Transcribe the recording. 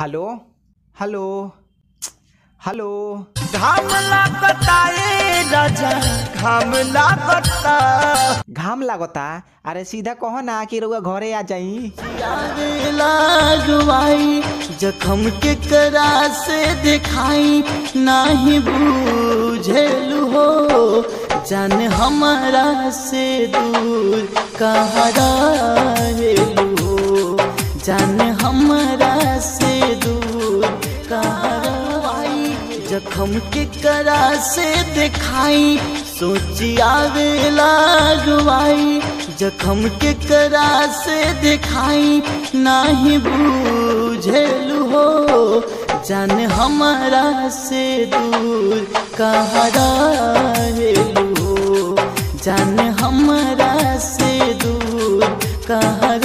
Hello? Hello? Hello? घाम लागता ए राजा घाम लागता। घाम लागता? अरे सीधा कहो ना कि रउआ घरे आ जाई। रुआई जखम के करा से दिखाई नाही बुझेलु हो। जान हमारा से दूर कहाँ हो। जान हमारा दूर कहाँ जखम के करा से दिखाई, सोची आवेला रुआई जखम के करा से दिखाई, नाही बुझेलु हो, जान हमारा से दूर, कहाँ हो? जान हमारा से दूर, कहाँ